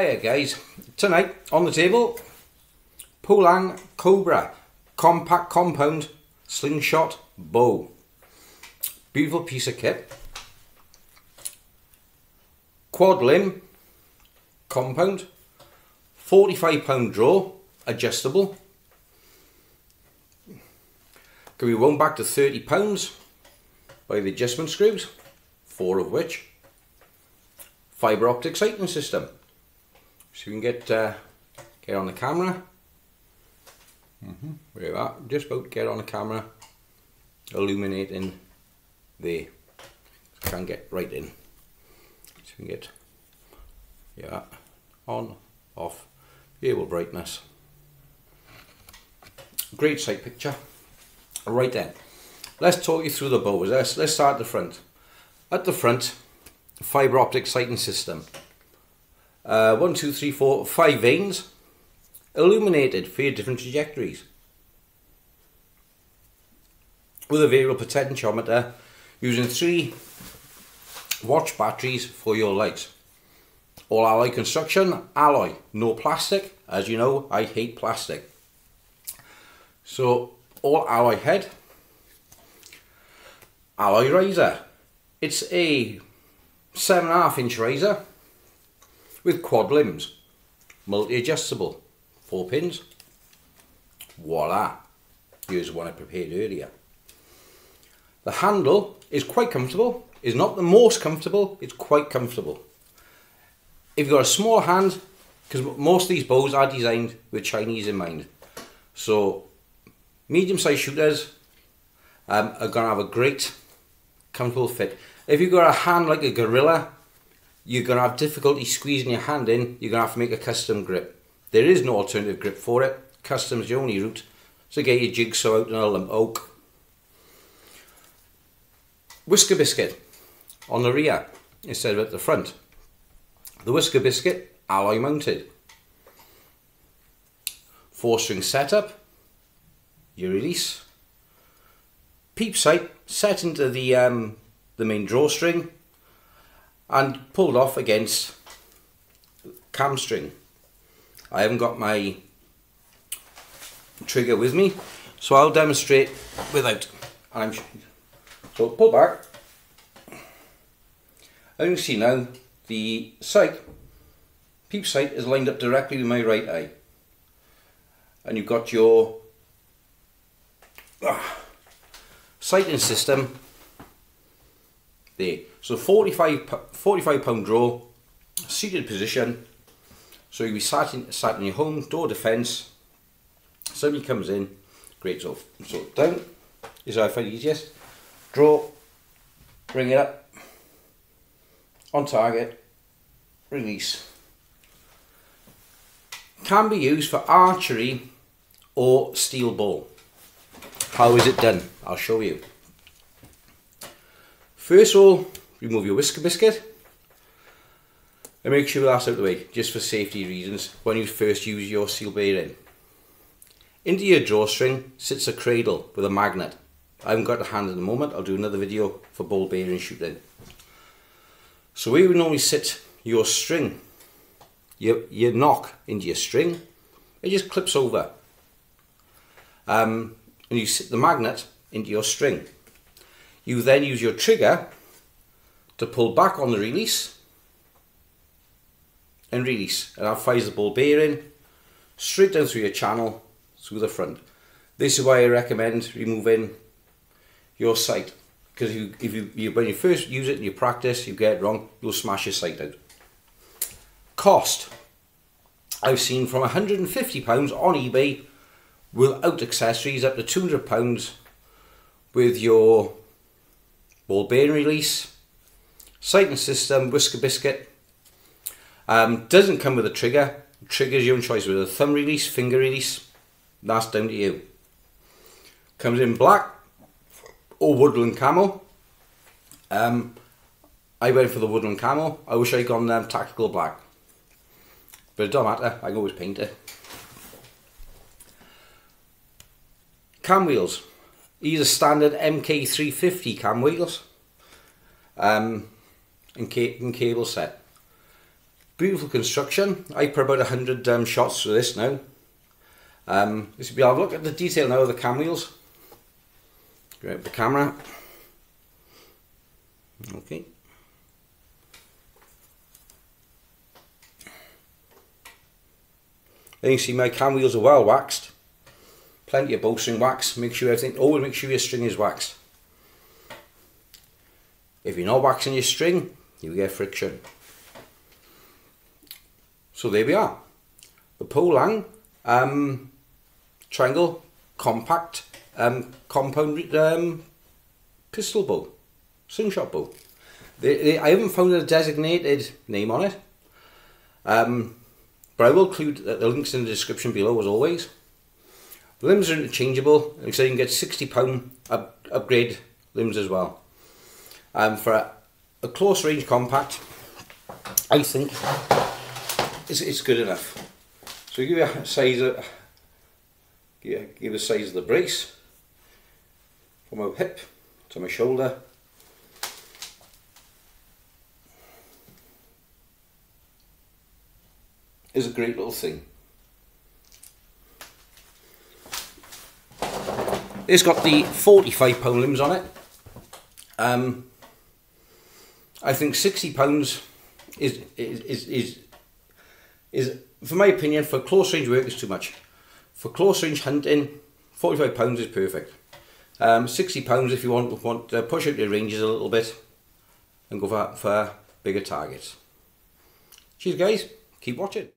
Hiya guys, tonight on the table, Poulan Cobra Compact Compound Slingshot Bow. Beautiful piece of kit. Quad limb, compound, 45 pound draw, adjustable. Can be wound back to 30 pounds by the adjustment screws, four of which fibre optic sighting system. So we can get uh, get on the camera. Mm -hmm. There we are, just about to get on the camera, illuminating there. Can get right in. So we can get yeah on, off, variable brightness. Great sight picture. Right then, let's talk you through the bows. Let's let's start at the front. At the front, fibre optic sighting system. Uh, one, two, three, four, five vanes illuminated for your different trajectories. With a variable potentiometer using three watch batteries for your lights. All alloy construction, alloy, no plastic. As you know, I hate plastic. So, all alloy head, alloy riser. It's a seven and a half inch riser with quad limbs, multi-adjustable, four pins. Voila! Here's the one I prepared earlier. The handle is quite comfortable. It's not the most comfortable, it's quite comfortable. If you've got a small hand, because most of these bows are designed with Chinese in mind. So medium-sized shooters um, are going to have a great comfortable fit. If you've got a hand like a gorilla, you're going to have difficulty squeezing your hand in. You're going to have to make a custom grip. There is no alternative grip for it. Custom's the only route. So get your jigsaw out and a lump oak. Whisker biscuit on the rear instead of at the front. The whisker biscuit alloy mounted. Four string setup. Your release. Peep sight set into the um, the main drawstring and pulled off against cam string. I haven't got my trigger with me so I'll demonstrate without I'm so pull back as you see now the sight peep sight is lined up directly with my right eye and you've got your uh, sighting system there. So 45, 45 pound draw, seated position. So you'll be sat in, sat in your home, door defence. Somebody comes in, great. So, so down is how I find easiest. Draw, bring it up, on target, release. Can be used for archery or steel ball. How is it done? I'll show you. First of all, remove your whisker biscuit and make sure that's out of the way, just for safety reasons, when you first use your seal bearing. Into your drawstring sits a cradle with a magnet. I haven't got a hand at the moment, I'll do another video for ball bearing shooting. So where we normally sit your string, you, you knock into your string, it just clips over. Um, and you sit the magnet into your string. You then use your trigger to pull back on the release and release. And that fires ball bearing straight down through your channel through the front. This is why I recommend removing your sight because you, if you, you, when you first use it and you practice, you get it wrong, you'll smash your sight out. Cost. I've seen from £150 on eBay without accessories up to £200 with your ball bearing release, sighting system, whisker biscuit. Um, doesn't come with a trigger. Trigger's your own choice with a thumb release, finger release. That's down to you. Comes in black or woodland camo. Um, I went for the woodland camo. I wish I'd gone um, tactical black. But it don't matter, I can always paint it. Cam wheels. These are standard MK350 cam wheels um, and, and cable set. Beautiful construction. I put about 100 um, shots for this now. Um, this will be, I'll look at the detail now of the cam wheels. Grab the camera. Okay. Then you see my cam wheels are well waxed. Plenty of bowstring wax. Make sure everything, always make sure your string is waxed. If you're not waxing your string, you get friction. So there we are. The Polang um, triangle compact um, compound um, pistol bow, slingshot bow. They, they, I haven't found a designated name on it. Um, but I will include the links in the description below as always. The limbs are interchangeable, so you can get £60 up, upgrade limbs as well. Um, for a, close range compact, I think it's, it's good enough. So give you a size of, give, give a size of the brace from my hip to my shoulder is a great little thing. It's got the 45 pound limbs on it. Um, I think 60 pounds is, is, is, is, is, for my opinion, for close range work is too much. For close range hunting, 45 pounds is perfect. Um, 60 pounds if you want, want push out your ranges a little bit and go for, for bigger targets. Cheers guys, keep watching.